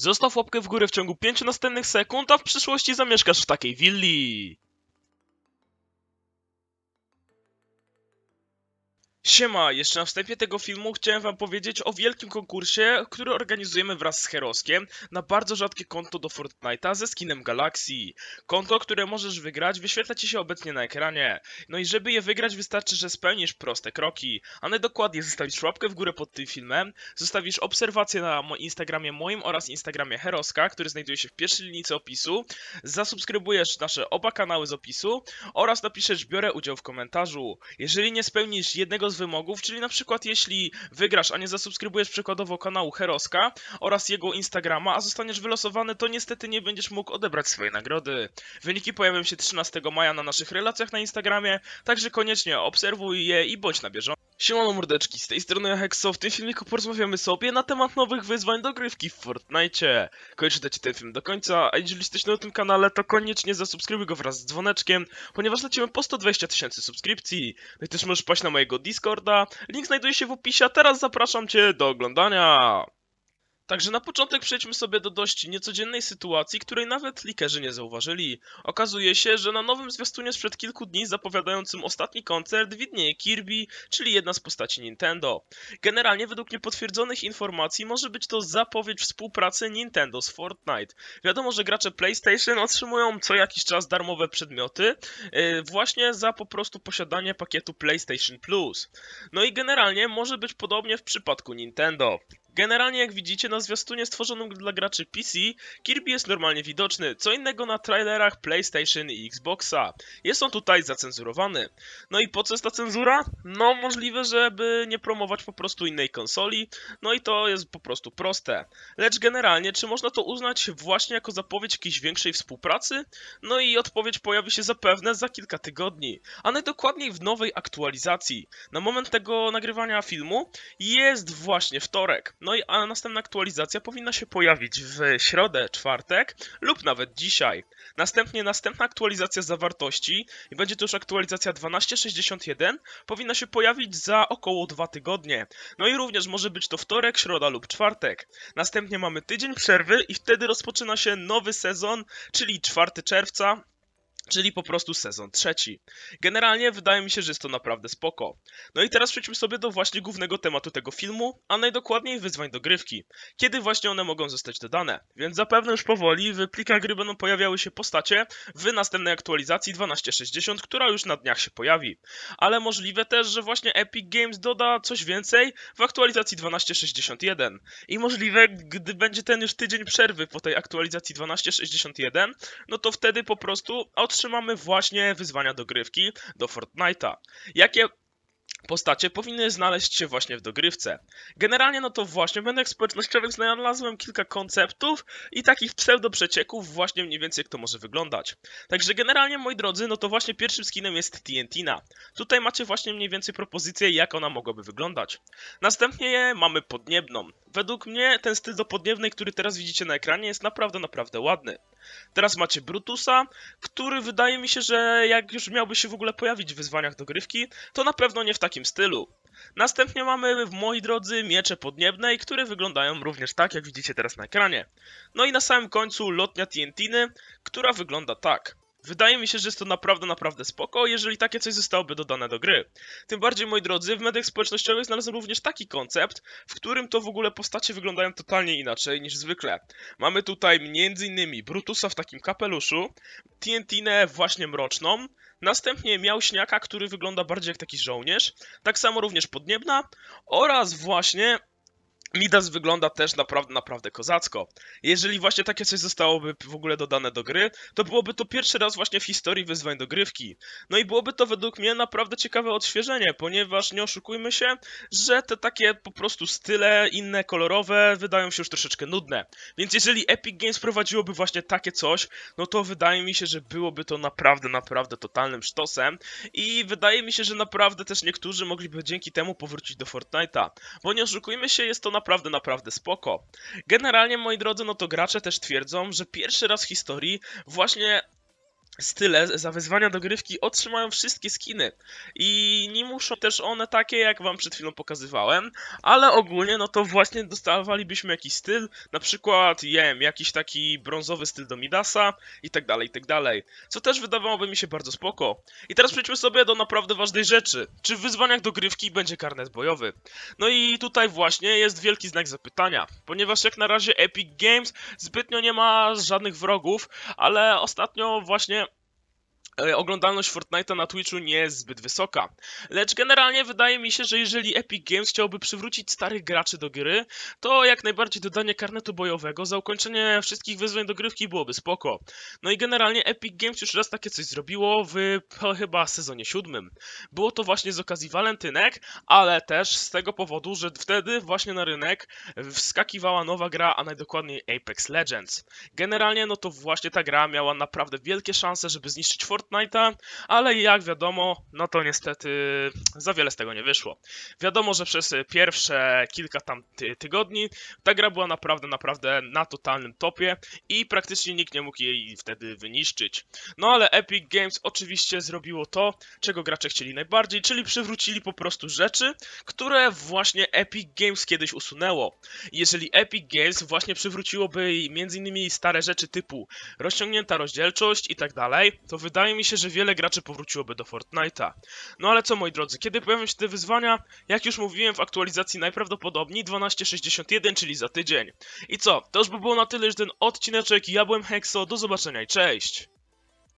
Zostaw łapkę w górę w ciągu 5 następnych sekund, a w przyszłości zamieszkasz w takiej willi. Siema, jeszcze na wstępie tego filmu chciałem wam powiedzieć o wielkim konkursie, który organizujemy wraz z Heroskiem na bardzo rzadkie konto do Fortnite'a ze skinem Galaxy. Konto, które możesz wygrać, wyświetla ci się obecnie na ekranie. No i żeby je wygrać wystarczy, że spełnisz proste kroki. A najdokładniej zostawisz łapkę w górę pod tym filmem, zostawisz obserwację na Instagramie moim oraz Instagramie Heroska, który znajduje się w pierwszej linijce opisu, zasubskrybujesz nasze oba kanały z opisu oraz napiszesz biorę udział w komentarzu. Jeżeli nie spełnisz jednego z wymogów, czyli na przykład jeśli wygrasz, a nie zasubskrybujesz przykładowo kanału Heroska oraz jego Instagrama, a zostaniesz wylosowany, to niestety nie będziesz mógł odebrać swojej nagrody. Wyniki pojawią się 13 maja na naszych relacjach na Instagramie, także koniecznie obserwuj je i bądź na bieżąco. Siemano mordeczki, z tej strony Hexo, w tym filmiku porozmawiamy sobie na temat nowych wyzwań do grywki w Fortnite. Koniecznie dajcie ten film do końca, a jeżeli jesteś na tym kanale, to koniecznie zasubskrybuj go wraz z dzwoneczkiem, ponieważ lecimy po 120 tysięcy subskrypcji. No i też możesz paść na mojego Discorda, link znajduje się w opisie, a teraz zapraszam cię do oglądania. Także na początek przejdźmy sobie do dość niecodziennej sytuacji, której nawet likerzy nie zauważyli. Okazuje się, że na nowym zwiastunie sprzed kilku dni zapowiadającym ostatni koncert widnieje Kirby, czyli jedna z postaci Nintendo. Generalnie według niepotwierdzonych informacji może być to zapowiedź współpracy Nintendo z Fortnite. Wiadomo, że gracze PlayStation otrzymują co jakiś czas darmowe przedmioty yy, właśnie za po prostu posiadanie pakietu PlayStation Plus. No i generalnie może być podobnie w przypadku Nintendo. Generalnie jak widzicie na zwiastunie stworzonym dla graczy PC, Kirby jest normalnie widoczny, co innego na trailerach PlayStation i Xboxa. Jest on tutaj zacenzurowany. No i po co jest ta cenzura? No możliwe, żeby nie promować po prostu innej konsoli, no i to jest po prostu proste. Lecz generalnie, czy można to uznać właśnie jako zapowiedź jakiejś większej współpracy? No i odpowiedź pojawi się zapewne za kilka tygodni, a najdokładniej w nowej aktualizacji. Na moment tego nagrywania filmu jest właśnie wtorek. No i a następna aktualizacja powinna się pojawić w środę, czwartek lub nawet dzisiaj. Następnie następna aktualizacja zawartości i będzie to już aktualizacja 12.61 powinna się pojawić za około 2 tygodnie. No i również może być to wtorek, środa lub czwartek. Następnie mamy tydzień przerwy i wtedy rozpoczyna się nowy sezon, czyli 4 czerwca czyli po prostu sezon trzeci. Generalnie wydaje mi się, że jest to naprawdę spoko. No i teraz przejdźmy sobie do właśnie głównego tematu tego filmu, a najdokładniej wyzwań do grywki. Kiedy właśnie one mogą zostać dodane. Więc zapewne już powoli w plikach gry będą pojawiały się postacie w następnej aktualizacji 1260, która już na dniach się pojawi. Ale możliwe też, że właśnie Epic Games doda coś więcej w aktualizacji 1261. I możliwe, gdy będzie ten już tydzień przerwy po tej aktualizacji 1261, no to wtedy po prostu otrzymamy właśnie wyzwania dogrywki do Fortnite'a. Jakie postacie powinny znaleźć się właśnie w dogrywce. Generalnie no to właśnie w mediach społecznościowych znalazłem kilka konceptów i takich pseudo-przecieków właśnie mniej więcej jak to może wyglądać. Także generalnie moi drodzy, no to właśnie pierwszym skinem jest TNTina. Tutaj macie właśnie mniej więcej propozycję jak ona mogłaby wyglądać. Następnie mamy podniebną. Według mnie ten styl do podniebnej, który teraz widzicie na ekranie jest naprawdę, naprawdę ładny. Teraz macie Brutusa, który wydaje mi się, że jak już miałby się w ogóle pojawić w wyzwaniach dogrywki, to na pewno nie w takim stylu. Następnie mamy, moi drodzy, miecze podniebnej, które wyglądają również tak, jak widzicie teraz na ekranie. No i na samym końcu lotnia TNTiny, która wygląda tak. Wydaje mi się, że jest to naprawdę, naprawdę spoko, jeżeli takie coś zostałoby dodane do gry. Tym bardziej, moi drodzy, w mediach społecznościowych znalazłem również taki koncept, w którym to w ogóle postacie wyglądają totalnie inaczej niż zwykle. Mamy tutaj m.in. Brutusa w takim kapeluszu, TNT'nę właśnie mroczną, Następnie Miałśniaka, który wygląda bardziej jak taki żołnierz, tak samo również Podniebna oraz właśnie Midas wygląda też naprawdę, naprawdę kozacko. Jeżeli właśnie takie coś zostałoby w ogóle dodane do gry, to byłoby to pierwszy raz właśnie w historii wyzwań dogrywki. No i byłoby to według mnie naprawdę ciekawe odświeżenie, ponieważ nie oszukujmy się, że te takie po prostu style inne, kolorowe wydają się już troszeczkę nudne. Więc jeżeli Epic Games prowadziłoby właśnie takie coś, no to wydaje mi się, że byłoby to naprawdę, naprawdę totalnym sztosem i wydaje mi się, że naprawdę też niektórzy mogliby dzięki temu powrócić do Fortnite'a. Bo nie oszukujmy się, jest to naprawdę, naprawdę spoko. Generalnie, moi drodzy, no to gracze też twierdzą, że pierwszy raz w historii właśnie style za wyzwania dogrywki otrzymają wszystkie skiny. I nie muszą też one takie, jak wam przed chwilą pokazywałem, ale ogólnie no to właśnie dostawalibyśmy jakiś styl, na przykład, wiem, jakiś taki brązowy styl do Midasa i tak dalej, i tak dalej. Co też wydawałoby mi się bardzo spoko. I teraz przejdźmy sobie do naprawdę ważnej rzeczy. Czy w wyzwaniach dogrywki będzie karnet bojowy? No i tutaj właśnie jest wielki znak zapytania, ponieważ jak na razie Epic Games zbytnio nie ma żadnych wrogów, ale ostatnio właśnie oglądalność Fortnite'a na Twitchu nie jest zbyt wysoka. Lecz generalnie wydaje mi się, że jeżeli Epic Games chciałby przywrócić starych graczy do gry, to jak najbardziej dodanie karnetu bojowego za ukończenie wszystkich wyzwań dogrywki byłoby spoko. No i generalnie Epic Games już raz takie coś zrobiło w chyba sezonie siódmym. Było to właśnie z okazji walentynek, ale też z tego powodu, że wtedy właśnie na rynek wskakiwała nowa gra, a najdokładniej Apex Legends. Generalnie no to właśnie ta gra miała naprawdę wielkie szanse, żeby zniszczyć Fortnite'a, ale jak wiadomo, no to niestety za wiele z tego nie wyszło. Wiadomo, że przez pierwsze kilka tam ty tygodni ta gra była naprawdę, naprawdę na totalnym topie i praktycznie nikt nie mógł jej wtedy wyniszczyć. No ale Epic Games oczywiście zrobiło to, czego gracze chcieli najbardziej, czyli przywrócili po prostu rzeczy, które właśnie Epic Games kiedyś usunęło. Jeżeli Epic Games właśnie przywróciłoby m.in. stare rzeczy typu rozciągnięta rozdzielczość i tak dalej, to wydaje mi się, że wiele graczy powróciłoby do Fortnite'a. No ale co moi drodzy, kiedy pojawią się te wyzwania? Jak już mówiłem w aktualizacji najprawdopodobniej 12.61, czyli za tydzień. I co, to już by było na tyle, że ten odcineczek, ja byłem Hexo, do zobaczenia i cześć!